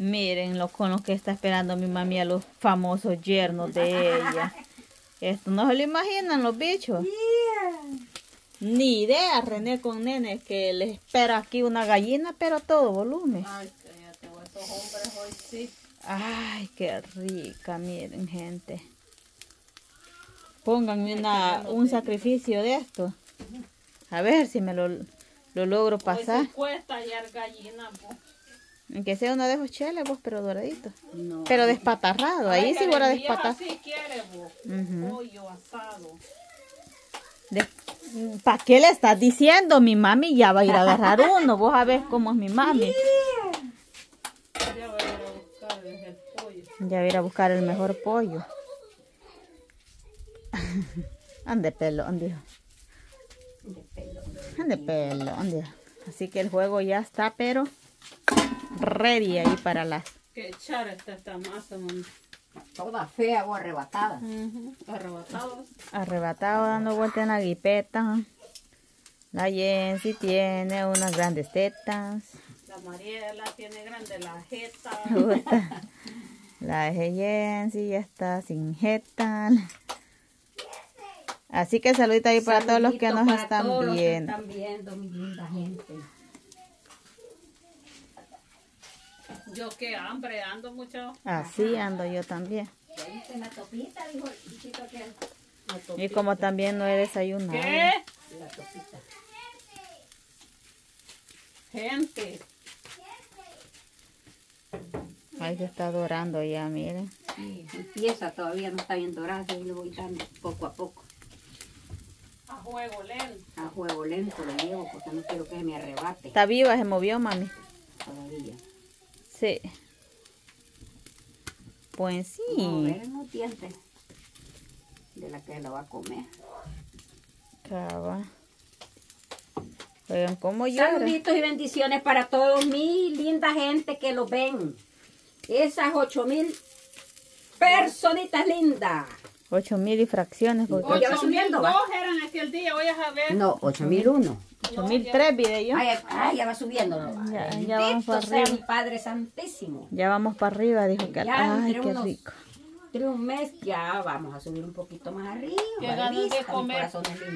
Miren lo con lo que está esperando mi mami a los famosos yernos de ella. Esto no se lo imaginan los bichos. Ni idea, René con nene, que le espera aquí una gallina, pero a todo volumen. Ay, cállate, esos hombres hoy sí. Ay, qué rica, miren, gente. Pónganme una, un sacrificio de esto. A ver si me lo, lo logro Hoy pasar. cuesta hallar gallinas, vos. Aunque sea uno de esos cheles, vos, pero doradito. No. Pero despatarrado, ahí Ay, sí fuera despatar. así quiere, vos. Pollo asado. ¿Para qué le estás diciendo? Mi mami ya va a ir a agarrar uno. Vos a ver cómo es mi mami. Ya voy a ir a buscar el pollo. Ya va a ir a buscar el mejor pollo. Ande pelón, dijo. Ande pelón, dijo. Así que el juego ya está, pero ready ahí para las... Que echar esta, esta masa, mami. Toda fea o arrebatada. Arrebatados. Arrebatado dando vuelta en la guipeta. La Jensi tiene unas grandes tetas. La Mariela tiene grande la jeta. La Jensi ya está sin jeta. Así que saludito ahí para todos los que nos están todos los que viendo. están viendo, mi linda gente. Yo qué hambre ando mucho. Así ando yo también. Y como también no he desayunado. ¿Qué? La topita. Gente. Ahí se está dorando ya, miren. Sí, empieza, todavía no está bien dorada, yo le voy dando poco a poco. A juego lento. A juego lento lo llevo porque no quiero que se me arrebate Está viva, se movió, mami. Sí. Pues sí. Los dientes de la que lo va a comer. Cava. Oigan, ¿cómo llora? Saluditos y bendiciones para todos mi linda gente que lo ven. Esas ocho mil personitas lindas. Ocho mil y fracciones. Porque Ocho mil dos eran aquel día, voy a ver. No, ocho mil uno. ocho mil tres videos. Ay, ay, ya va subiendo. ¿no? Ya, vamos para sea arriba. mi Padre Santísimo. Ya vamos para arriba, dijo que. Ya Ay, qué unos- rico. Entre un mes ya vamos a subir un poquito más arriba. Que ganas de comer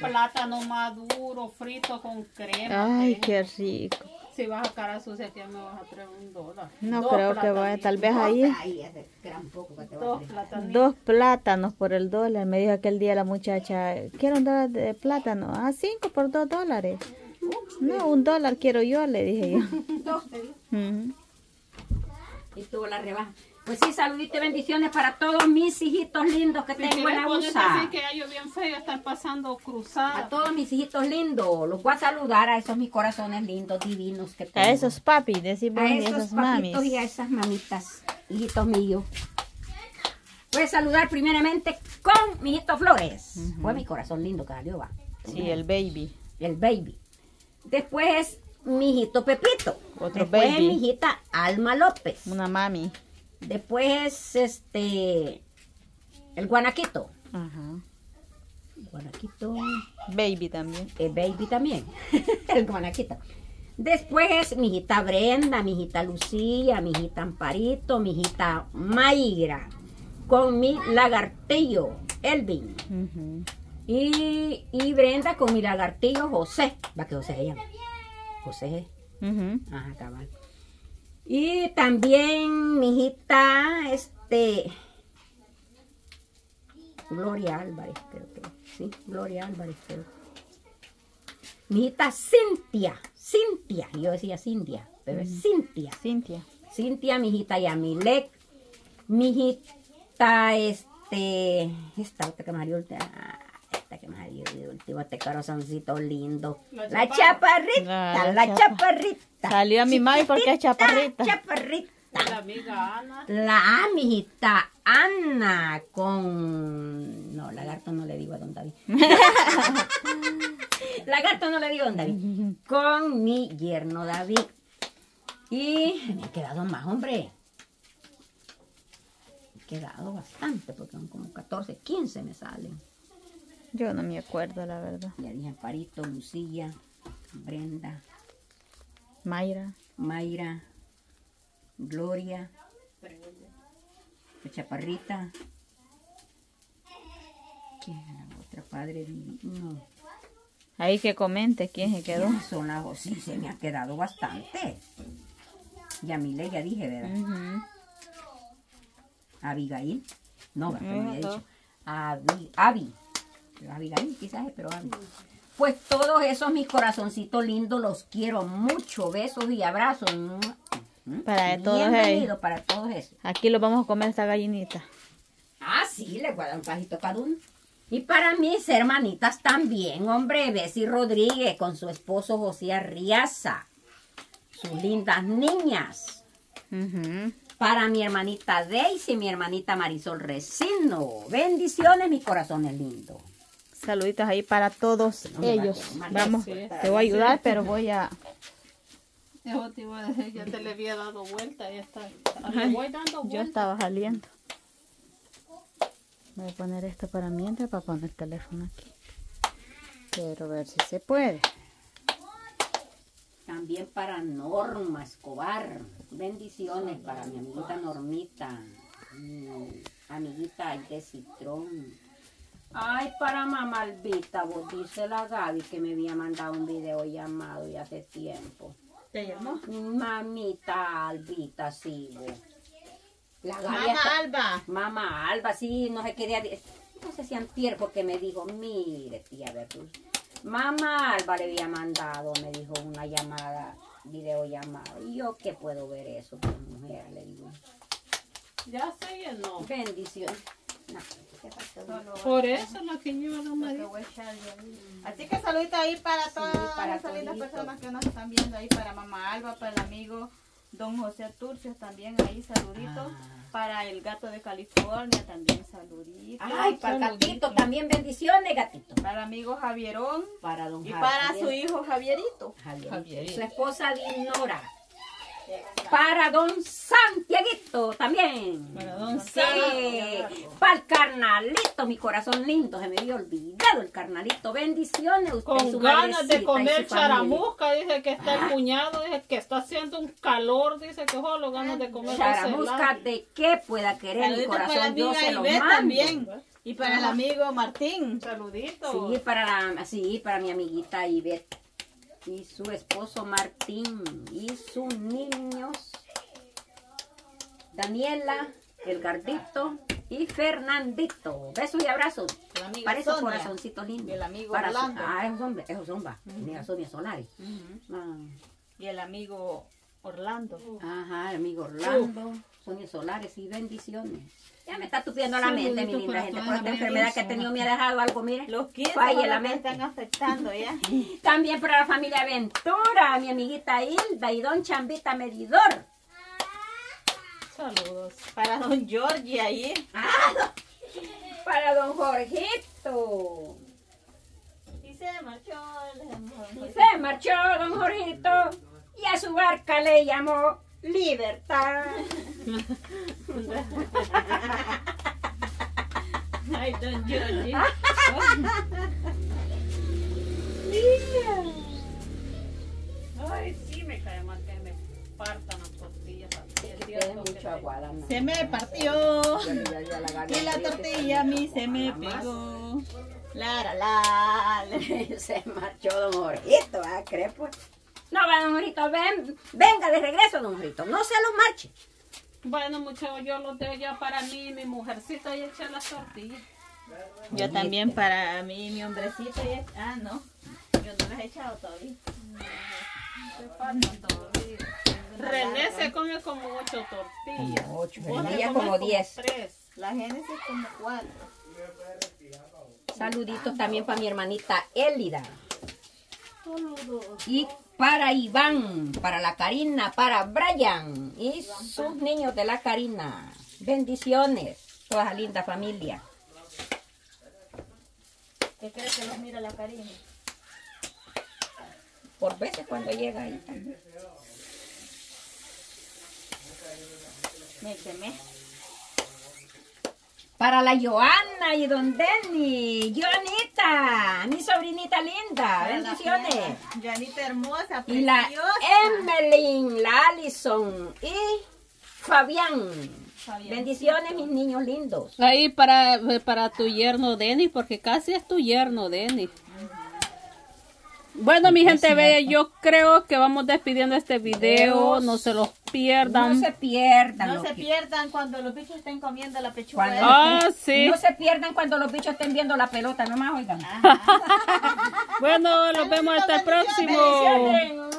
plátano maduro, frito con crema. Ay, ¿eh? qué rico. Si vas a cara sucia, me vas a traer un dólar. No Dos creo que vaya, tal vez ahí. Dos plátanos. Dos plátanos por el dólar. Me dijo aquel día la muchacha, quiero un dólar de plátano. Ah, cinco por dos dólares. No, un dólar quiero yo, le dije yo. Dos. Y tuvo la rebaja. Pues sí, saluditos y bendiciones para todos mis hijitos lindos que Si tengo en quieres la ponerte USA. así que hallo bien feo, estar pasando A cruzada. todos mis hijitos lindos, los voy a saludar a esos mis corazones lindos, divinos que tengo. A esos papis, decimos, a y esos esas mamis. papitos y a esas mamitas, hijitos míos. Voy a saludar primeramente con mi hijito Flores. Fue mi corazón lindo que salió, va. Sí, el baby. El baby. Después mi hijito Pepito. Otro Después baby. mi hijita Alma López. Una mami. Después este el guanaquito. Ajá. Guanaquito. Baby también. El baby también. el guanaquito. Después mi hijita Brenda, mi hijita Lucía, mi hijita Amparito, mi hijita Mayra. Con mi lagartillo, Elvin. Y, y Brenda con mi lagartillo José. Va que José se llama. José. Ajá, cabal. Y también mi hijita, este. Gloria Álvarez, creo que. Sí, Gloria Álvarez, creo. Mi hijita Cintia. Cintia. Yo decía Cintia, pero es Cintia. Cintia. Cintia, mi hijita Yamilek. Mi hijita, este. Esta otra que. Esta que de último, este corazoncito lindo. La chaparrita, La la, chapa- chaparrita. Salió a mi mami porque es chaparrita. Chaparrita. La amiga Ana. La amiguita Ana con... No, lagarto no le digo a don David. lagarto no le digo a don David. Con mi yerno David. Y me he quedado más, hombre. Me he quedado bastante, porque son como 14, 15 me salen. Yo no me acuerdo, la verdad. Ya dije Amparito, Lucía, Brenda, Mayra. Mayra, Gloria, Chaparrita. ¿Quién es la otra? Padre Divino. Ahí que comente quién se quedó. ¿Quiénes Son las sí, se me ha quedado bastante. Y a Mile ya dije, ¿verdad? Abigail. No. Ujú. me había dicho. Abi, Abi. Abigail quizás, pero. Pues todos esos mis corazoncitos lindos los quiero mucho. Besos y abrazos. Para todos Bienvenido ellos. para todos esos. Aquí lo vamos a comer esta gallinita. Ah, sí, le voy a dar un pajito cada uno. Y para mis hermanitas también, hombre, Bessie Rodríguez con su esposo José Arriaza. Sus lindas niñas. Para mi hermanita Daisy mi hermanita Marisol Resino. Bendiciones, mi corazón es lindo. Saluditos ahí para todos No ellos. Vamos, Sí. te voy a ayudar, pero voy a... Eso te iba a decir, ya te le había dado vuelta, ya está. Voy dando vuelta. Yo estaba saliendo. Voy a poner esto para mientras, para poner el teléfono aquí. Quiero ver si se puede. También para Norma Escobar. Bendiciones para mi amiguita Normita. Mi amiguita de Citrón. Ay, para mamá Albita, vos dice la Gaby que me había mandado un video llamado ya hace tiempo. ¿Te llamó? Mamita Albita, sí, vos. La Gaby Mamá está- Alba. Mamá Alba, sí, no se quería... No sé si antier porque me dijo, mire, tía Bertus. Mamá Alba le había mandado, me dijo, una llamada, videollamada. ¿Y yo qué puedo ver eso, pues, mujer? Le digo, Ya llenó. bendición. No, ¿qué pasó? Por eso la que lleva la María. Así que saluditos ahí para todas para las lindas personas que nos están viendo ahí, para mamá Alba, para el amigo Don José Turcios también ahí, saluditos. Ah. Para el gato de California también saluditos. Ay, para el gatito también bendiciones, gatito. Para el amigo Javierón Para don y Javier. para su hijo Javierito. Javier. Javierito. Su esposa Dinora. Para don Santiaguito también. Para don Sí. Para el carnalito, mi corazón lindo. Se me había olvidado el carnalito. Bendiciones. Usted y Con su ganas de comer charamusca, dice que está el cuñado, dice que está haciendo un calor, dice que solo ganas de comer Charamusca de qué pueda querer mi corazón. Yo se lo mando. también. Y para el amigo Martín. Saluditos. Sí, para la, sí, para mi amiguita Ivette y su esposo Martín y sus niños Daniela, el gardito y Fernandito. Besos y abrazos. Para esos corazoncitos lindos. Y el amigo para su- Orlando. Ah, hombres, esos son, va. Mira, Sonia Solares. Ah, Y el amigo Orlando. Ajá, amigo Orlando, Sonia Solares y bendiciones. Ya me está tupiendo la mente, mi linda gente. Por esta enfermedad que he tenido me ha dejado algo, mire. Los 15 Falla son la los que mente. están afectando ya. También para la familia Ventura, mi amiguita Hilda y don Chambita Medidor. Saludos. Para don Georgie ahí. Para don Jorgito. Y se marchó el Y se marchó don Jorgito y a su barca le llamó Libertad. Ay, don Georgie. Ay, sí me cae mal que me partan las tortillas. así, es aguada, no. Se me partió. Y la tortilla a mí se me pegó. La, la, la. se marchó don Jorgito, ¿ah? ¿Crees pues? No, va, don ven, venga de regreso, don Jorgito. No se lo marche. Bueno, muchachos, yo los dejo ya para mí y mi mujercita y echar las tortillas. Yo también para mí, mi hombrecito. y- Ah, no. Yo no las he echado todavía. Se faltan todavía. René se come como ocho tortillas. Como ocho, René como diez. Tres. La Génesis como cuatro. Saluditos también para mi hermanita Élida. Saludos. Y para Iván, para la Karina, para Brian y sus niños de la Karina. Bendiciones, toda esa linda familia. ¿Qué crees que los mira la Karina? Por veces cuando llega ahí también. Me quemé. Para la Joana y don Denny, Mi sobrinita linda, bendiciones. Janita hermosa, Y la preciosa. Emeline, la Allison y Fabián. Fabián. Bendiciones, mis niños lindos. Ahí para, para tu yerno Denis, porque casi es tu yerno Denis. Bueno, mi gente bella, yo creo que vamos despidiendo este video. No se los No pierdan. se pierdan. No los se que- pierdan cuando los bichos estén comiendo la pechuga. Cuando- Ah, sí. No se pierdan cuando los bichos estén viendo la pelota, nomás oigan. Bueno, nos vemos hasta el próximo. Bendiciones.